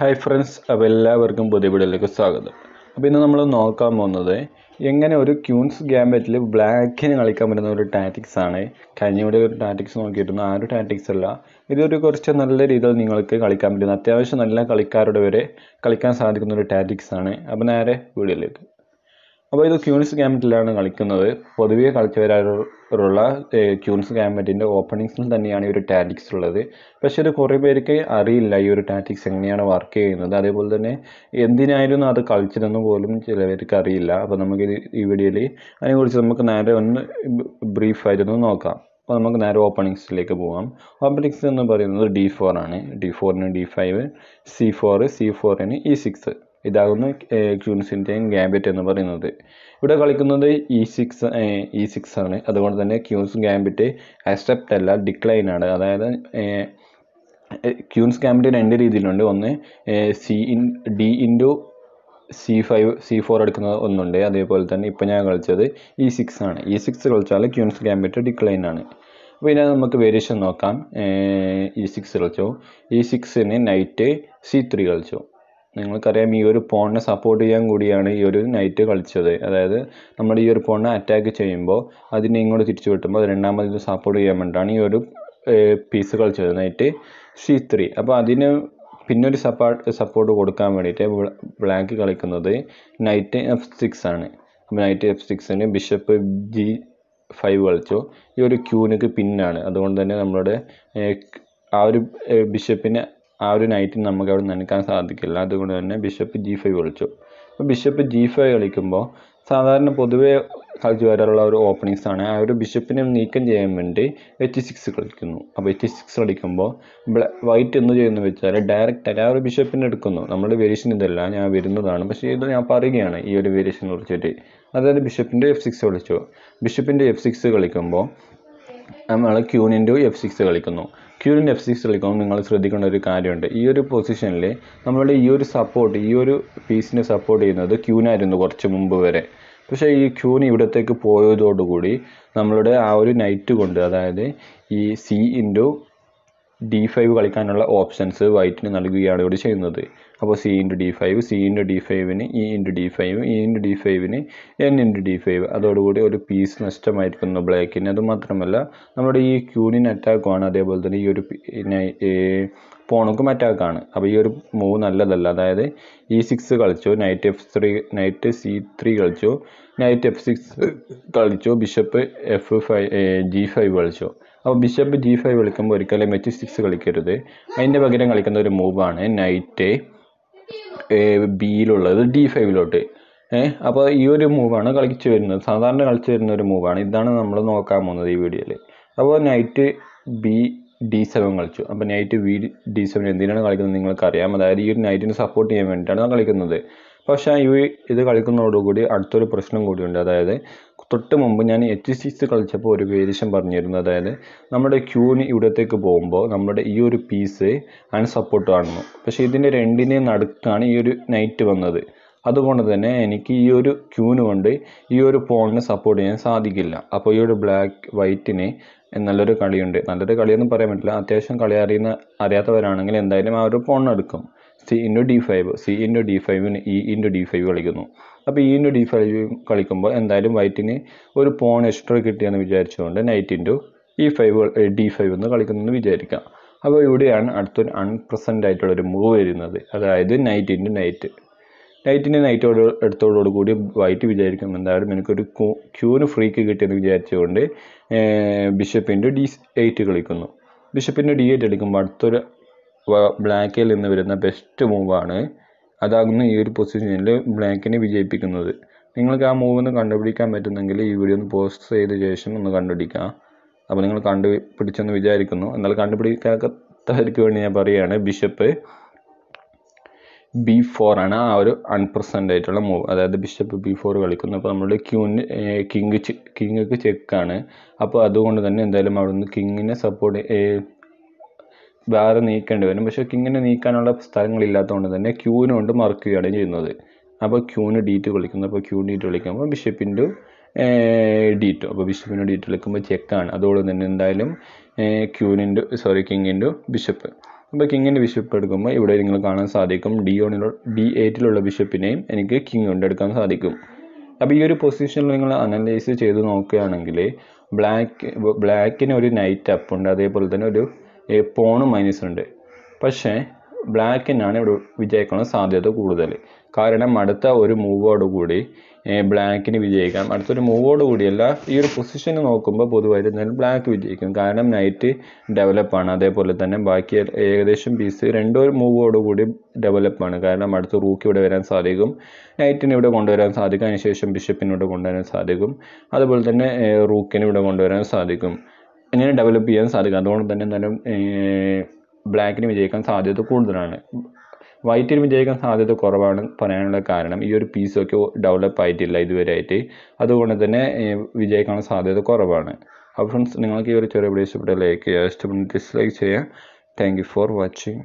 Hi friends അപ്പോൾ എല്ലാവർക്കും പുതിയ വീഡിയോയിലേക്ക് സ്വാഗതം. അപ്പോൾ ഇന്ന് നമ്മൾ നോക്കാൻ പോകുന്നത് എങ്ങനെ ഒരു ക്യൂൻസ് ഗ്യാമ്പറ്റിൽ ബ്ലാക്കിന് കളിക്കാൻ പറ്റുന്ന ഒരു ടാറ്റിക്സ് ആണ്. കഴിഞ്ഞ ഇവിടെ ഒരു ടാറ്റിക്സ് നോക്കിയിരുന്നു ആ ഒരു ടാറ്റിക്സ് അല്ല ഇതൊരു കുറച്ച് നല്ല രീതിയിൽ നിങ്ങൾക്ക് കളിക്കാൻ പറ്റുന്ന അത്യാവശ്യം നല്ല കളിക്കാരുടെ വരെ കളിക്കാൻ സാധിക്കുന്ന ഒരു ടാറ്റിക്സ് ആണ്. അപ്പോൾ നേരെ വീഡിയോയിലേക്ക് അപ്പോൾ ഇത് ക്യൂൻസ് ഗാമറ്റിലാണ് കളിക്കുന്നത്. പൊതുവേ കളിച്ചു വരാറുള്ള ക്യൂൻസ് ഗാമറ്റിന്റെ ഓപ്പണിങ്സിൽ തന്നെയാണ് ഈ ഒരു ടാറ്റിക്സ് ഉള്ളത്. പക്ഷേ ഇത് കുറേ പേർക്ക് അറിയില്ല ഈ ഒരു ടാറ്റിക്സ് എങ്ങനെയാണ് വർക്ക് ചെയ്യുന്നത്. അതേപോലെ തന്നെ എന്തിനായിരുന്നു അത് കളിച്ചതെന്ന് പോലും ചിലവർക്ക് അറിയില്ല. അപ്പോൾ നമുക്ക് ഈ വീഡിയോയിൽ അതിനെക്കുറിച്ച് നമുക്ക് നേരെ ഒന്ന് ബ്രീഫായിട്ടൊന്ന് നോക്കാം. അപ്പോൾ നമുക്ക് നേരെ ഓപ്പണിങ്സിലേക്ക് പോകാം ഓപ്പണിങ്സ് എന്ന് പറയുന്നത് ഡി ഫോർ ആണ്. D ഫോറിന് D five C four C ഫോറിന് E six ഇതാകുന്നു ക്യൂൻസിന്റെയും ഗാംബിറ്റ് എന്ന് പറയുന്നത്. ഇവിടെ കളിക്കുന്നത് ഇ സിക്സ് ഇ സിക്സ് ആണ്. അതുകൊണ്ട് തന്നെ ക്യൂൻസ് ഗാംബിറ്റ് അക്സെപ്റ്റ് അല്ല ഡിക്ലൈൻ ആണ്. അതായത് ക്യൂൻസ് ഗാംബിറ്റ് രണ്ട് രീതിയിലുണ്ട്. ഒന്ന് C in D into C five C four എടുക്കുന്ന ഒന്നുണ്ട്. അതേപോലെ തന്നെ ഇപ്പോൾ ഞാൻ കളിച്ചത് ഇ സിക്സ് ആണ്. ഇ സിക്സ് കളിച്ചാൽ ക്യൂൻസ് ഗാംബിറ്റ് ഡിക്ലൈൻ ആണ്. അപ്പോൾ ഇതിനകത്ത് നമുക്ക് വേരിയേഷൻ നോക്കാം. ഇ സിക്സ് കളിച്ചു. ഇ സിക്സിന് നൈറ്റ് സി ത്രീ കളിച്ചു. നിങ്ങൾക്കറിയാം ഈ ഒരു പോണിനെ സപ്പോർട്ട് ചെയ്യാൻ കൂടിയാണ് ഈ ഒരു നൈറ്റ് കളിച്ചത്. അതായത് നമ്മൾ ഈ ഒരു പോണിനെ അറ്റാക്ക് ചെയ്യുമ്പോൾ അതിനെ ഇങ്ങോട്ട് തിരിച്ചു വിട്ടുമ്പോൾ രണ്ടാമത് ഇത് സപ്പോർട്ട് ചെയ്യാൻ വേണ്ടിയിട്ടാണ് ഈ ഒരു പീസ് കളിച്ചത്. നൈറ്റ് സി ത്രീ അപ്പോൾ അതിന് പിന്നൊരു സപ്പോർട്ട് സപ്പോർട്ട് കൊടുക്കാൻ വേണ്ടിയിട്ട് ബ്ലാക്ക് കളിക്കുന്നത് നൈറ്റ് എഫ് സിക്സ് ആണ്. അപ്പോൾ നൈറ്റ് എഫ് സിക്സിന് ബിഷപ്പ് ജി ഫൈവ് കളിച്ചു. ഈ ഒരു ക്യൂനിക്ക് പിന്നാണ്. അതുകൊണ്ട് തന്നെ നമ്മളുടെ ആ ഒരു ബിഷപ്പിനെ ആ ഒരു നൈറ്റിന് നമുക്ക് അവിടെ നനക്കാൻ സാധിക്കില്ല. അതുകൊണ്ട് തന്നെ ബിഷപ്പ് ജി ഫൈവ് കളിച്ചു. അപ്പോൾ ബിഷപ്പ് ജി ഫൈവ് കളിക്കുമ്പോൾ സാധാരണ പൊതുവേ കളിച്ചു വരാറുള്ള ഒരു ഓപ്പണിങ്സ് ആണ്. ആ ഒരു ബിഷപ്പിനെ നീക്കം ചെയ്യാൻ വേണ്ടി എച്ച് സിക്സ് കളിക്കുന്നു. അപ്പോൾ എച്ച് സിക്സ് കളിക്കുമ്പോൾ വൈറ്റ് എന്ത് ചെയ്യുന്നു വെച്ചാൽ ഡയറക്റ്റ് ആ ഒരു ബിഷപ്പിനെ എടുക്കുന്നു. നമ്മുടെ വേരിയേഷൻ ഇതല്ല ഞാൻ വരുന്നതാണ്. പക്ഷേ ഇത് ഞാൻ പറയുകയാണ് ഈ ഒരു വേരിയേഷനെ കുറിച്ചിട്ട്. അതായത് ബിഷപ്പിന്റെ എഫ് സിക്സ് കളിച്ചു. ബിഷപ്പിന്റെ എഫ് സിക്സ് കളിക്കുമ്പോൾ നമ്മൾ ക്യൂണിന്റെ എഫ് സിക്സ് കളിക്കുന്നു. ക്യൂനിന്റെ എഫ് സിക്സ് കളിക്കുമ്പോൾ നിങ്ങൾ ശ്രദ്ധിക്കേണ്ട ഒരു കാര്യമുണ്ട്. ഈ ഒരു പൊസിഷനിൽ നമ്മളുടെ ഈ ഒരു സപ്പോർട്ട് ഈ ഒരു പീസിനെ സപ്പോർട്ട് ചെയ്യുന്നത് ക്യൂനായിരുന്നു കുറച്ച് മുമ്പ് വരെ. പക്ഷേ ഈ ക്യൂന് ഇവിടത്തേക്ക് പോയതോടുകൂടി നമ്മളുടെ ആ ഒരു നൈറ്റ് കൊണ്ട് അതായത് ഈ സി ഇന്റു ഡി ഫൈവ് കളിക്കാനുള്ള ഓപ്ഷൻസ് വൈറ്റിന് നൽകുകയാണ് ഇവിടെ ചെയ്യുന്നത്. അപ്പോൾ C into D five C into D ഫൈവിന് E into D five E into D ഫൈവിന് N into D five അതോടുകൂടി ഒരു പീസ് നഷ്ടമായിരിക്കുന്നു ബ്ലാക്കിന് അതുമാത്രമല്ല നമ്മുടെ ഈ ക്യൂണിന് അറ്റാക്കുമാണ് അതേപോലെ തന്നെ ഈ ഒരു പോണക്കും അറ്റാക്കാണ് അപ്പോൾ ഈ ഒരു മൂവ് നല്ലതല്ല. അതായത് ഇ സിക്സ് കളിച്ചു knight F three knight C three കളിച്ചു നൈറ്റ് എഫ് സിക്സ് കളിച്ചു bishop F five G five കളിച്ചു. അപ്പോൾ ബിഷപ്പ് ജി ഫൈവ് കളിക്കുമ്പോൾ ഒരിക്കലും എച്ച് സിക്സ് കളിക്കരുത്. അതിന്റെ പകരം കളിക്കുന്ന ഒരു മൂവാണ് നൈറ്റ് ബിയിലുള്ളത് ഡി ഫൈവിലോട്ട് അപ്പോൾ ഈ ഒരു മൂവാണ് കളിച്ചു വരുന്നത്. സാധാരണ കളിച്ചു വരുന്ന ഒരു മൂവാണ് ഇതാണ് നമ്മൾ നോക്കാൻ പോകുന്നത് ഈ വീഡിയോയിൽ അപ്പോൾ നൈറ്റ് ബി ഡി സെവൻ കളിച്ചു. അപ്പോൾ നൈറ്റ് വി ഡി സെവൻ എന്തിനാണ് കളിക്കുന്നത് നിങ്ങൾക്കറിയാം. അതായത് ഈ ഒരു നൈറ്റിനെ സപ്പോർട്ട് ചെയ്യാൻ വേണ്ടിയിട്ടാണ് കളിക്കുന്നത്. പക്ഷേ ഈ ഇത് കളിക്കുന്നതോടുകൂടി അടുത്തൊരു പ്രശ്നം കൂടിയുണ്ട്. അതായത് തൊട്ട് മുമ്പ് ഞാൻ എച്ച് സിക്സ് കളിച്ചപ്പോൾ ഒരു വേരിയേഷൻ പറഞ്ഞിരുന്നു. അതായത് നമ്മുടെ ക്യൂന് ഇവിടത്തേക്ക് പോകുമ്പോൾ നമ്മുടെ ഈ ഒരു പീസ് അൺസപ്പോർട്ട് കാണുന്നു പക്ഷേ ഇതിന്റെ രണ്ടിനെയും നടുക്കാണ് ഈ ഒരു നൈറ്റ് വന്നത്. അതുകൊണ്ട് തന്നെ എനിക്ക് ഈ ഒരു ക്യൂന് കൊണ്ട് ഈ ഒരു പോണിനെ സപ്പോർട്ട് ചെയ്യാൻ സാധിക്കില്ല. അപ്പോൾ ഈ ഒരു ബ്ലാക്ക് വൈറ്റിന് നല്ലൊരു കളിയുണ്ട്. നല്ലൊരു കളിയൊന്നും പറയാൻ പറ്റില്ല. അത്യാവശ്യം കളി അറിയുന്ന അറിയാത്തവരാണെങ്കിൽ എന്തായാലും ആ ഒരു പോണെടുക്കും C into D five C into D ഫൈവിന് E into D five കളിക്കുന്നു. അപ്പോൾ ഇ ഇന്റു ഡി ഫൈവ് കളിക്കുമ്പോൾ എന്തായാലും വൈറ്റിന് ഒരു പോൺ എക്സ്ട്രാ കിട്ടിയെന്ന് വിചാരിച്ചുകൊണ്ട് knight into E five D five എന്ന് കളിക്കുന്നതെന്ന് വിചാരിക്കാം. അപ്പോൾ ഇവിടെയാണ് അടുത്തൊരു അൺപ്രസന്റ് ആയിട്ടുള്ളൊരു മൂവ് വരുന്നത്. അതായത് നൈറ്റ് ഇന്റു നൈറ്റ് നൈറ്റിന്റെ നൈറ്റോട് എടുത്തോടു കൂടി വൈറ്റ് വിചാരിക്കും. എന്തായാലും എനിക്കൊരു ക്യൂന് ഫ്രീക്ക് കിട്ടിയെന്ന് വിചാരിച്ചുകൊണ്ട് ബിഷപ്പിന്റെ ഡി എയ്റ്റ് കളിക്കുന്നു. ബിഷപ്പിന്റെ ഡി എയ്റ്റ് എടുക്കുമ്പോൾ അടുത്തൊരു ബ്ലാക്കിൽ നിന്ന് വരുന്ന ബെസ്റ്റ് മൂവാണ് അതാകുന്നു ഈ ഒരു പൊസിഷനിൽ ബ്ലാക്കിനെ വിജയിപ്പിക്കുന്നത്. നിങ്ങൾക്ക് ആ മൂവ് ഒന്ന് കണ്ടുപിടിക്കാൻ പറ്റുന്നെങ്കിൽ ഈ വീഡിയോ ഒന്ന് പോസ്റ്റ് ചെയ്ത ശേഷം ഒന്ന് കണ്ടുപിടിക്കാം അപ്പോൾ നിങ്ങൾ കണ്ടുപിടിച്ചെന്ന് വിചാരിക്കുന്നു. എന്നാൽ കണ്ടുപിടിക്കാത്തവർക്ക് വേണ്ടി ഞാൻ പറയുകയാണ് ബിഷപ്പ് ബി ഫോർ ആണ് ആ ഒരു അൺപ്രസന്റ് ആയിട്ടുള്ള മൂവ് അതായത് ബിഷപ്പ് ബി ഫോർ കളിക്കുന്നു. അപ്പോൾ നമ്മുടെ ക്യൂന് കിങ് കിങ്ങക്ക് ചെക്കാണ് അപ്പോൾ അതുകൊണ്ട് തന്നെ എന്തായാലും അവിടെ നിന്ന് കിങ്ങിനെ സപ്പോർട്ട് വേറെ നീക്കേണ്ടി വരും. പക്ഷേ ഇങ്ങനെ നീക്കാനുള്ള സ്ഥലങ്ങളില്ലാത്തതുകൊണ്ട് തന്നെ ക്യൂന് കൊണ്ട് മറക്കുകയാണ് ചെയ്യുന്നത്. അപ്പോൾ ക്യൂവിന് ഡീറ്റ് കളിക്കുന്നു അപ്പോൾ ക്യൂ ഡീറ്റ് വിളിക്കുമ്പോൾ ബിഷപ്പിന്റെ ഡീറ്റോ അപ്പോൾ ബിഷപ്പിന്റെ ഡീറ്റ് വിളിക്കുമ്പോൾ ചെക്കാണ് അതോടെ തന്നെ എന്തായാലും ക്യൂനിന്റെ സോറി കിങ്ങിന്റെ ബിഷപ്പ്. അപ്പോൾ കിങ്ങിന്റെ ബിഷപ്പ് എടുക്കുമ്പോൾ ഇവിടെ നിങ്ങൾ കാണാൻ സാധിക്കും ഡി ഓണിലുള്ള ഡി എയ്റ്റിലുള്ള ബിഷപ്പിനെയും എനിക്ക് കിങ് കൊണ്ട് എടുക്കാൻ സാധിക്കും. അപ്പോൾ ഈ ഒരു പൊസിഷനിൽ നിങ്ങൾ അനലൈസ് ചെയ്ത് നോക്കുകയാണെങ്കിൽ ബ്ലാക്ക് ബ്ലാക്കിന് ഒരു നൈറ്റ് അപ്പ് ഉണ്ട്. അതേപോലെ തന്നെ ഒരു പോണ് മൈനസ് ഉണ്ട് പക്ഷേ ബ്ലാക്കിനാണ് ഇവിടെ വിജയിക്കാനുള്ള സാധ്യത കൂടുതൽ. കാരണം അടുത്ത ഒരു മൂവോടുകൂടി ബ്ലാക്കിന് വിജയിക്കാം. അടുത്തൊരു മൂവോട് കൂടിയല്ല ഈ ഒരു പൊസിഷൻ നോക്കുമ്പോൾ പൊതുവായിട്ട് എന്തായാലും ബ്ലാക്ക് വിജയിക്കും. കാരണം നൈറ്റ് ഡെവലപ്പാണ് അതേപോലെ തന്നെ ബാക്കി ഏകദേശം പീസ് രണ്ടോ മൂവോട് കൂടി ഡെവലപ്പാണ് കാരണം അടുത്ത റൂക്ക് ഇവിടെ വരാൻ സാധിക്കും. നൈറ്റിന് ഇവിടെ കൊണ്ടുവരാൻ സാധിക്കും. അതിനുശേഷം ബിഷപ്പിന് കൊണ്ടുവരാൻ സാധിക്കും. അതുപോലെ തന്നെ റൂക്കിന് ഇവിടെ കൊണ്ടുവരാൻ സാധിക്കും. ഇങ്ങനെ ഡെവലപ്പ് ചെയ്യാൻ സാധിക്കും? അതുകൊണ്ട് തന്നെ എന്തായാലും ബ്ലാക്കിന് വിജയിക്കാൻ സാധ്യത കൂടുതലാണ്. വൈറ്റിന് വിജയിക്കാൻ സാധ്യത കുറവാണ് പറയാനുള്ള കാരണം ഈ ഒരു പീസൊക്കെ ഡെവലപ്പ് ആയിട്ടില്ല ഇതുവരെ ആയിട്ട് അതുകൊണ്ട് തന്നെ വിജയിക്കാനുള്ള സാധ്യത കുറവാണ്. അപ്പോൾ ഫ്രണ്ട്സ് നിങ്ങൾക്ക് ഈ ഒരു ചെറിയ വീഡിയോ ഇഷ്ടപ്പെട്ട ലൈക്ക് ചെയ്യുക. ഇഷ്ടപ്പെട്ട ഡിസ്ലൈക്ക് ചെയ്യുക. Thank you for watching